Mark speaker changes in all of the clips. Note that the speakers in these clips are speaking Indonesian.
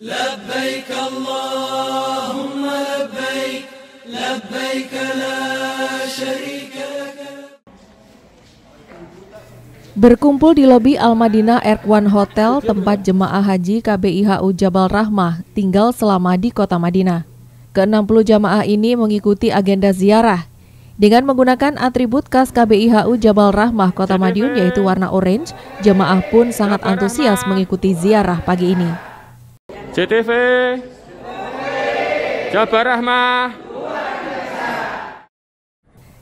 Speaker 1: لبيك اللهم لبيك لبيك لا شريك لك Berkumpul di lobi Al-Madinah Erkwan Hotel, tempat jemaah haji KBIHU Jabal Rahmah tinggal selama di kota Madinah. Ke-60 jamaah ini mengikuti agenda ziarah dengan menggunakan atribut khas KBIHU Jabal Rahmah Kota Madiun yaitu warna orange, jemaah pun sangat antusias mengikuti ziarah pagi ini.
Speaker 2: JTV Jabar Rahmah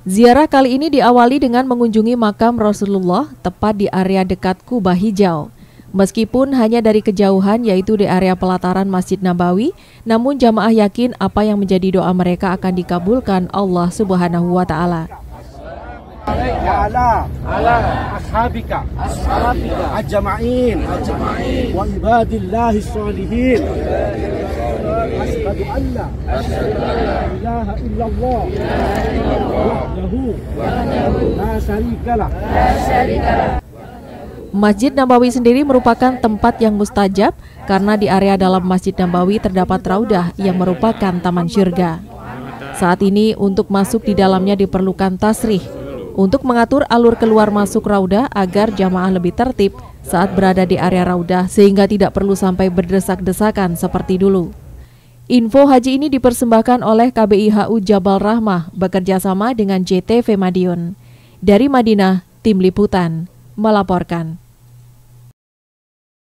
Speaker 1: Ziarah kali ini diawali dengan mengunjungi makam Rasulullah tepat di area dekat Kubah Hijau. Meskipun hanya dari kejauhan yaitu di area pelataran Masjid Nabawi, namun jamaah yakin apa yang menjadi doa mereka akan dikabulkan Allah Subhanahu wa taala. Masjid Nabawi sendiri merupakan tempat yang mustajab karena di area dalam Masjid Nabawi terdapat raudah yang merupakan taman syurga. Saat ini untuk masuk di dalamnya diperlukan tasrih untuk mengatur alur keluar masuk raudah agar jamaah lebih tertib saat berada di area raudah sehingga tidak perlu sampai berdesak-desakan seperti dulu. Info haji ini dipersembahkan oleh KBIHU Jabal Rahmah bekerja sama dengan JTV Madiun. Dari Madinah, tim liputan melaporkan.